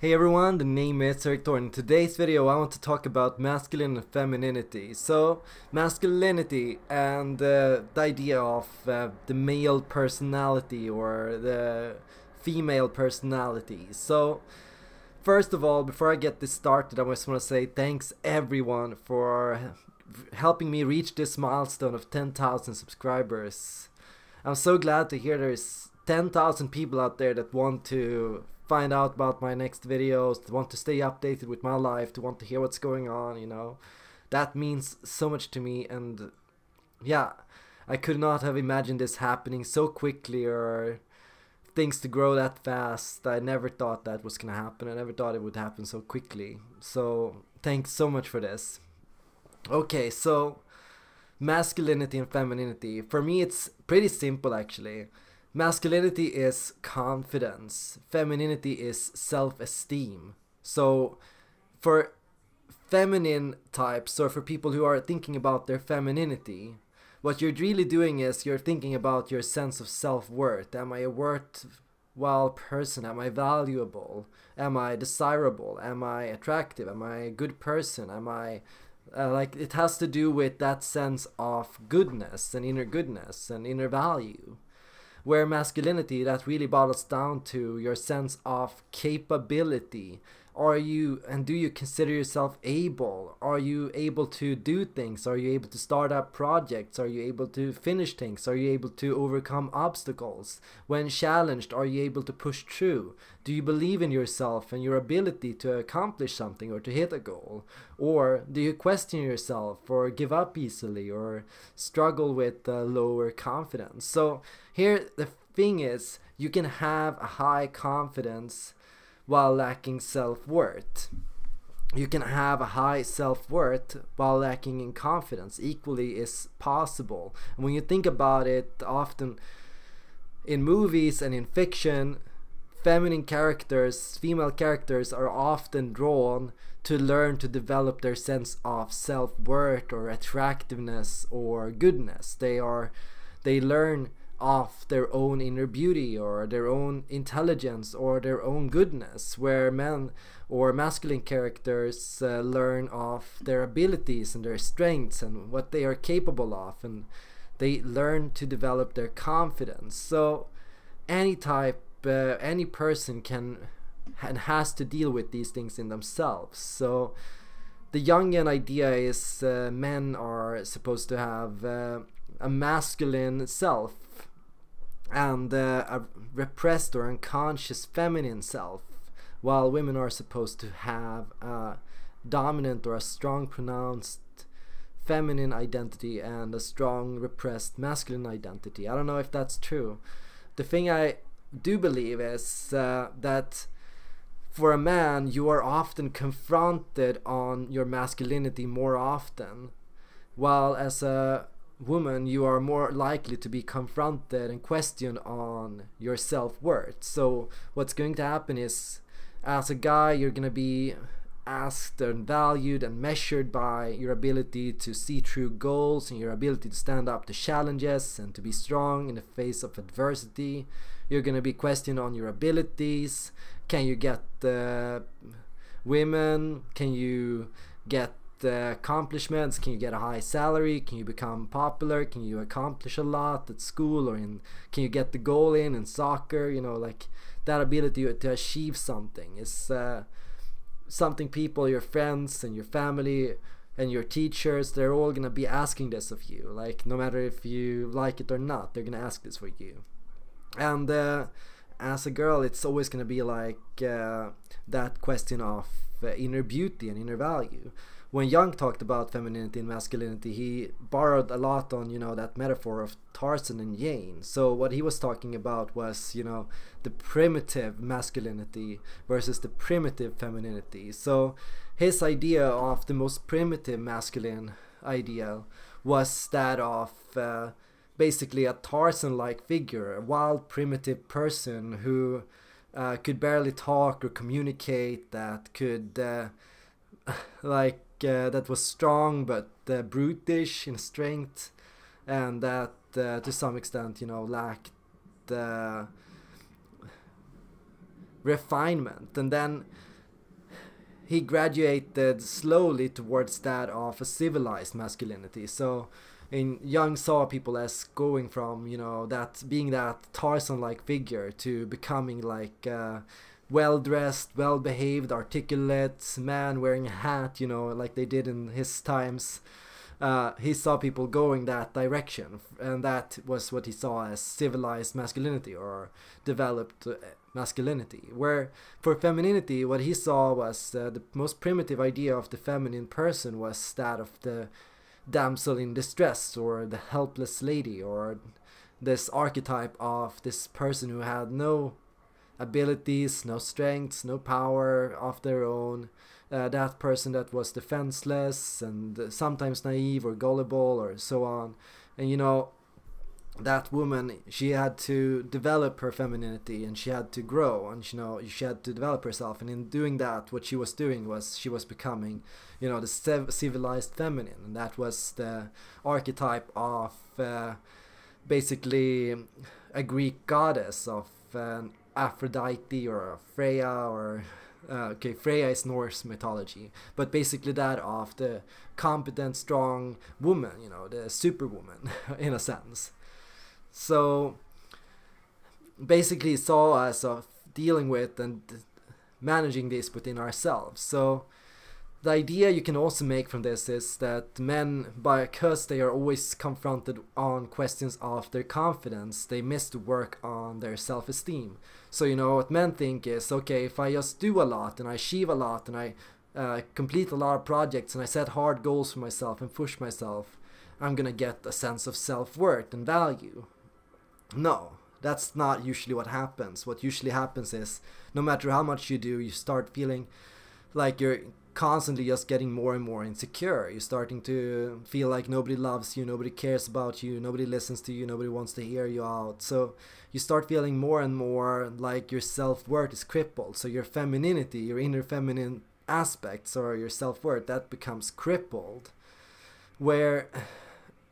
Hey everyone, the name is Erik Thor. In today's video I want to talk about masculine and femininity. So, masculinity and uh, the idea of uh, the male personality or the female personality. So, first of all, before I get this started, I just want to say thanks everyone for helping me reach this milestone of 10,000 subscribers. I'm so glad to hear there's 10,000 people out there that want to find out about my next videos, to want to stay updated with my life, to want to hear what's going on, you know. That means so much to me and yeah, I could not have imagined this happening so quickly or things to grow that fast. I never thought that was gonna happen. I never thought it would happen so quickly. So thanks so much for this. Okay, so masculinity and femininity. For me it's pretty simple actually. Masculinity is confidence, femininity is self esteem. So, for feminine types, or for people who are thinking about their femininity, what you're really doing is you're thinking about your sense of self worth. Am I a worthwhile person? Am I valuable? Am I desirable? Am I attractive? Am I a good person? Am I uh, like it has to do with that sense of goodness and inner goodness and inner value where masculinity that really boils down to your sense of capability are you and do you consider yourself able? Are you able to do things? Are you able to start up projects? Are you able to finish things? Are you able to overcome obstacles? When challenged are you able to push through? Do you believe in yourself and your ability to accomplish something or to hit a goal? Or do you question yourself or give up easily or struggle with uh, lower confidence? So here the thing is you can have a high confidence while lacking self-worth. You can have a high self-worth while lacking in confidence. Equally is possible. And when you think about it, often in movies and in fiction, feminine characters, female characters are often drawn to learn to develop their sense of self-worth or attractiveness or goodness. They are they learn of their own inner beauty or their own intelligence or their own goodness where men or masculine characters uh, learn of their abilities and their strengths and what they are capable of and they learn to develop their confidence. So any type uh, any person can and has to deal with these things in themselves. So the Jungian idea is uh, men are supposed to have uh, a masculine self and uh, a repressed or unconscious feminine self, while women are supposed to have a dominant or a strong pronounced feminine identity and a strong repressed masculine identity. I don't know if that's true. The thing I do believe is uh, that for a man you are often confronted on your masculinity more often while as a woman, you are more likely to be confronted and questioned on your self worth. So, what's going to happen is, as a guy, you're going to be asked and valued and measured by your ability to see through goals and your ability to stand up to challenges and to be strong in the face of adversity. You're going to be questioned on your abilities. Can you get uh, women? Can you get uh, accomplishments? Can you get a high salary? Can you become popular? Can you accomplish a lot at school or in? Can you get the goal in in soccer? You know, like that ability to achieve something is uh, something people, your friends and your family and your teachers, they're all gonna be asking this of you. Like no matter if you like it or not, they're gonna ask this for you. And uh, as a girl, it's always gonna be like uh, that question of uh, inner beauty and inner value when Jung talked about femininity and masculinity, he borrowed a lot on you know that metaphor of Tarzan and Jane. So what he was talking about was you know the primitive masculinity versus the primitive femininity. So his idea of the most primitive masculine ideal was that of uh, basically a Tarzan-like figure, a wild primitive person who uh, could barely talk or communicate, that could uh, like that was strong but uh, brutish in strength, and that uh, to some extent, you know, lacked the refinement. And then he graduated slowly towards that of a civilized masculinity. So in Jung saw people as going from you know that being that Tarzan-like figure to becoming like uh, well dressed, well behaved, articulate man wearing a hat, you know, like they did in his times. Uh, he saw people going that direction, and that was what he saw as civilized masculinity or developed uh, masculinity. Where for femininity, what he saw was uh, the most primitive idea of the feminine person was that of the damsel in distress or the helpless lady or this archetype of this person who had no abilities, no strengths, no power of their own. Uh, that person that was defenseless and sometimes naive or gullible or so on. And you know, that woman, she had to develop her femininity and she had to grow and you know, she had to develop herself. And in doing that, what she was doing was she was becoming, you know, the civilized feminine. And that was the archetype of uh, basically a Greek goddess of an Aphrodite or Freya or uh, okay, Freya is Norse mythology, but basically that of the competent, strong woman, you know, the superwoman in a sense. So basically, saw us of dealing with and managing this within ourselves. So the idea you can also make from this is that men, by a curse, they are always confronted on questions of their confidence, they miss to work on their self-esteem. So you know what men think is, okay, if I just do a lot and I achieve a lot and I uh, complete a lot of projects and I set hard goals for myself and push myself, I'm gonna get a sense of self-worth and value. No, that's not usually what happens. What usually happens is, no matter how much you do, you start feeling like you're constantly just getting more and more insecure. You're starting to feel like nobody loves you, nobody cares about you, nobody listens to you, nobody wants to hear you out. So you start feeling more and more like your self worth is crippled. So your femininity, your inner feminine aspects, or your self worth, that becomes crippled. Where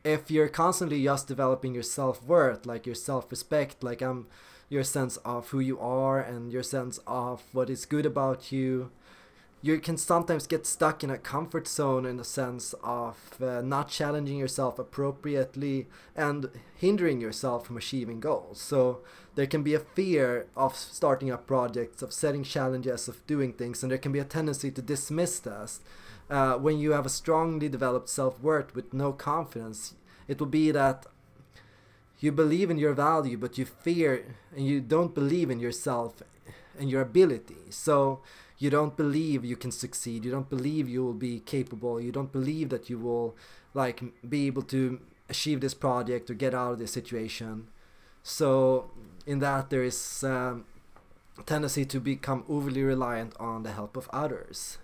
if you're constantly just developing your self worth, like your self respect, like um, your sense of who you are and your sense of what is good about you you can sometimes get stuck in a comfort zone in the sense of uh, not challenging yourself appropriately and hindering yourself from achieving goals. So there can be a fear of starting up projects, of setting challenges, of doing things, and there can be a tendency to dismiss that. Uh, when you have a strongly developed self-worth with no confidence, it will be that you believe in your value, but you fear and you don't believe in yourself and your ability. So you don't believe you can succeed. You don't believe you will be capable. You don't believe that you will like be able to achieve this project or get out of this situation. So in that there is um, tendency to become overly reliant on the help of others.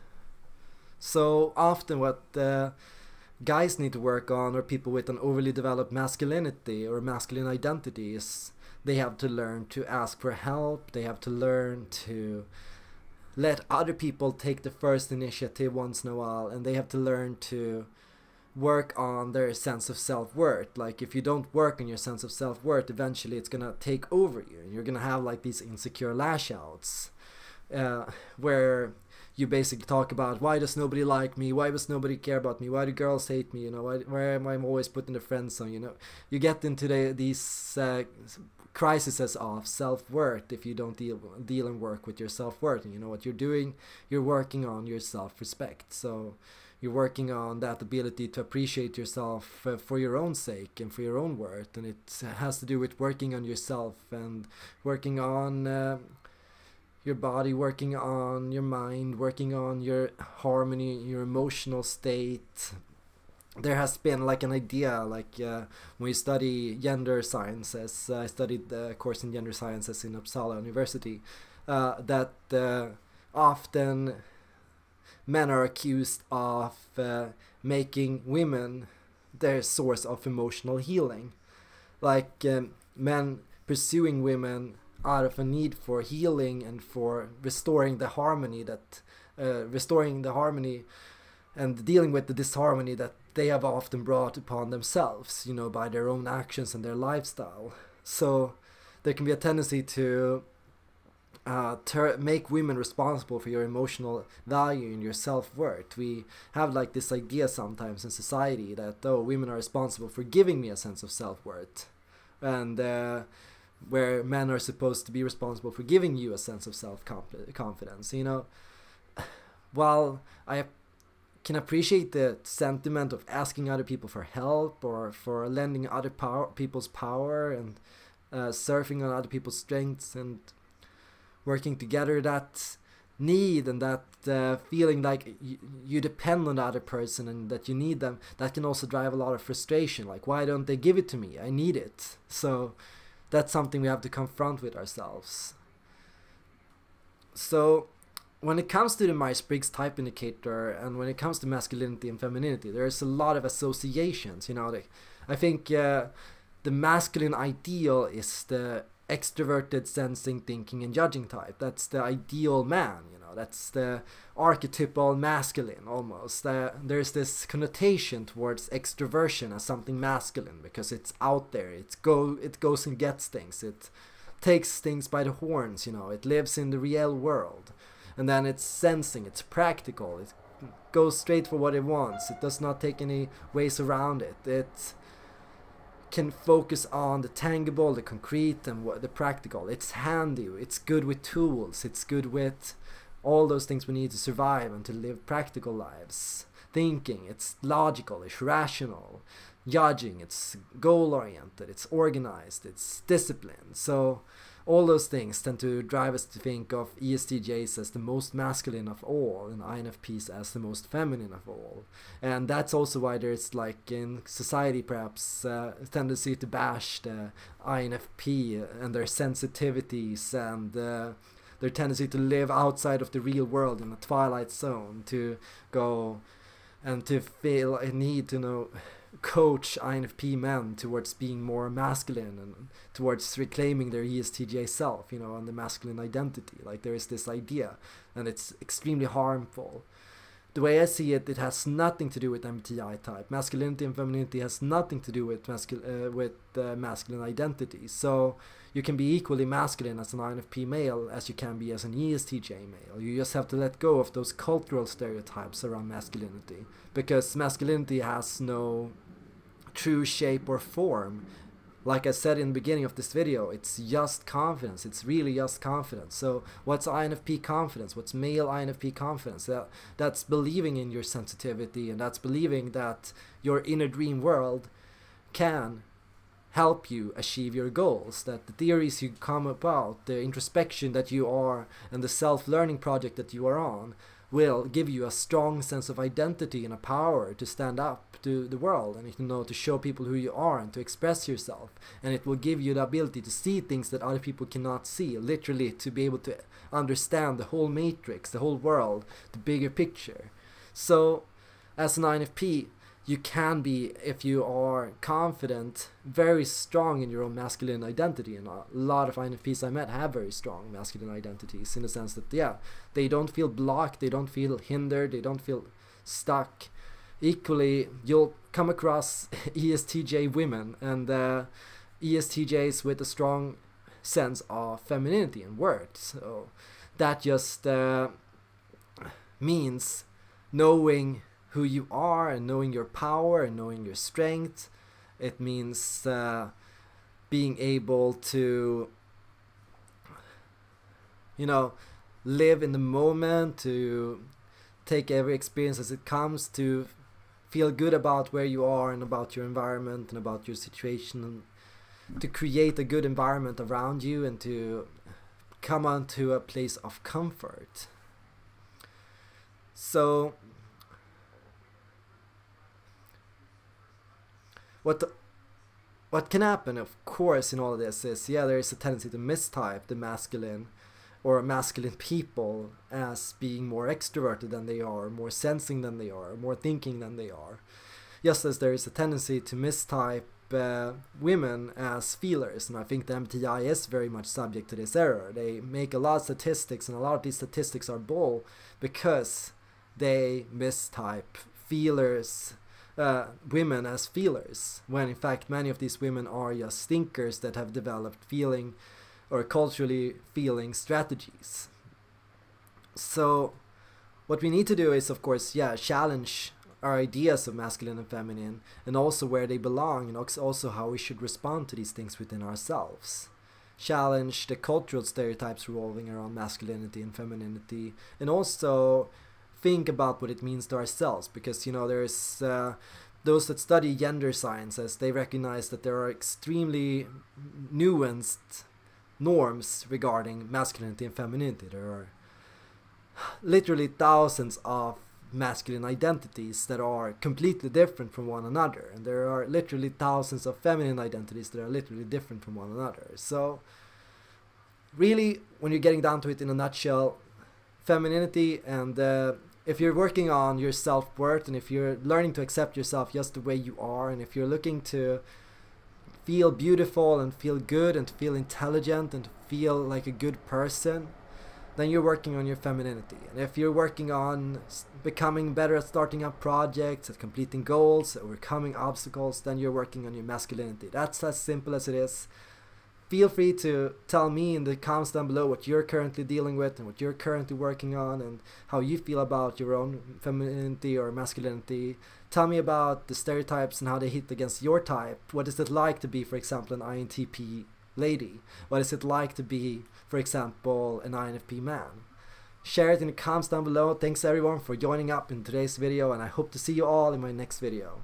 So often what uh, guys need to work on or people with an overly developed masculinity or masculine identity is they have to learn to ask for help. They have to learn to let other people take the first initiative once in a while and they have to learn to work on their sense of self-worth. Like if you don't work on your sense of self-worth eventually it's gonna take over you and you're gonna have like these insecure lash outs uh, where you basically talk about why does nobody like me? Why does nobody care about me? Why do girls hate me? You know why, why am i always put in the friend zone you know? You get into the, these uh, crises of self-worth if you don't deal deal and work with your self-worth. And you know what you're doing? You're working on your self-respect. So you're working on that ability to appreciate yourself uh, for your own sake and for your own worth. And it has to do with working on yourself and working on uh, your body working on your mind working on your harmony your emotional state. There has been like an idea like uh, when you study gender sciences uh, i studied the course in gender sciences in uppsala university uh, that uh, often men are accused of uh, making women their source of emotional healing. Like um, men pursuing women out of a need for healing and for restoring the harmony that uh, restoring the harmony and dealing with the disharmony that they have often brought upon themselves, you know, by their own actions and their lifestyle. So there can be a tendency to uh, make women responsible for your emotional value and your self-worth we have like this idea sometimes in society that oh women are responsible for giving me a sense of self-worth and uh, where men are supposed to be responsible for giving you a sense of self-confidence you know? While i can appreciate the sentiment of asking other people for help or for lending other power, people's power and uh, surfing on other people's strengths and working together that need and that uh, feeling like you depend on the other person and that you need them that can also drive a lot of frustration like why don't they give it to me? I need it. So that's something we have to confront with ourselves. So when it comes to the myers-briggs type indicator and when it comes to masculinity and femininity there's a lot of associations you know like, i think uh, the masculine ideal is the extroverted sensing thinking and judging type. That's the ideal man you know that's the archetypal masculine almost. Uh, there's this connotation towards extroversion as something masculine because it's out there. It's go it goes and gets things. It takes things by the horns you know. It lives in the real world. And then it's sensing it's practical. It goes straight for what it wants. It does not take any ways around it. It can focus on the tangible, the concrete, and the practical. It's handy. It's good with tools. It's good with all those things we need to survive and to live practical lives. Thinking. It's logical. It's rational. Judging. It's goal oriented. It's organized. It's disciplined. So all those things tend to drive us to think of ESTJs as the most masculine of all and INFPs as the most feminine of all. And that's also why there's like in society perhaps uh, a tendency to bash the INFP and their sensitivities and uh, their tendency to live outside of the real world in a twilight zone to go and to feel a need to know coach INFP men towards being more masculine and towards reclaiming their ESTJ self, you know, and the masculine identity. Like there is this idea, and it's extremely harmful. The way I see it, it has nothing to do with MBTI type. Masculinity and femininity has nothing to do with masculine uh, with uh, masculine identity. So you can be equally masculine as an INFP male as you can be as an ESTJ male. You just have to let go of those cultural stereotypes around masculinity because masculinity has no true shape or form like I said in the beginning of this video, it's just confidence. It's really just confidence. So what's INFP confidence? What's male INFP confidence? That that's believing in your sensitivity and that's believing that your inner dream world can help you achieve your goals. That the theories you come about, the introspection that you are, and the self-learning project that you are on will give you a strong sense of identity and a power to stand up to the world and you know to show people who you are and to express yourself and it will give you the ability to see things that other people cannot see literally to be able to understand the whole matrix the whole world the bigger picture so as an INFP you can be if you are confident very strong in your own masculine identity. And a lot of INFPs I met have very strong masculine identities in the sense that yeah they don't feel blocked they don't feel hindered they don't feel stuck. Equally you'll come across ESTJ women and uh, ESTJs with a strong sense of femininity and worth. So that just uh, means knowing who you are and knowing your power and knowing your strength. It means uh, being able to, you know, live in the moment, to take every experience as it comes, to feel good about where you are and about your environment and about your situation, and to create a good environment around you and to come onto a place of comfort. So what the, what can happen, of course, in all of this is yeah, there is a tendency to mistype the masculine or masculine people as being more extroverted than they are, more sensing than they are, more thinking than they are. Just as there is a tendency to mistype uh, women as feelers, and I think the MBTI is very much subject to this error. They make a lot of statistics, and a lot of these statistics are bull because they mistype feelers uh, women as feelers, when in fact many of these women are just thinkers that have developed feeling or culturally feeling strategies. So what we need to do is of course yeah challenge our ideas of masculine and feminine and also where they belong and also how we should respond to these things within ourselves challenge the cultural stereotypes revolving around masculinity and femininity and also think about what it means to ourselves because you know there's uh, those that study gender sciences they recognize that there are extremely nuanced norms regarding masculinity and femininity. There are literally thousands of masculine identities that are completely different from one another and there are literally thousands of feminine identities that are literally different from one another. So really when you're getting down to it in a nutshell femininity and uh, if you're working on your self-worth and if you're learning to accept yourself just the way you are and if you're looking to feel beautiful and feel good and feel intelligent and feel like a good person then you're working on your femininity. And if you're working on becoming better at starting up projects, at completing goals, overcoming obstacles, then you're working on your masculinity. That's as simple as it is. Feel free to tell me in the comments down below what you're currently dealing with and what you're currently working on and how you feel about your own femininity or masculinity. Tell me about the stereotypes and how they hit against your type. What is it like to be, for example, an INTP lady? What is it like to be, for example, an INFP man? Share it in the comments down below. Thanks everyone for joining up in today's video and I hope to see you all in my next video.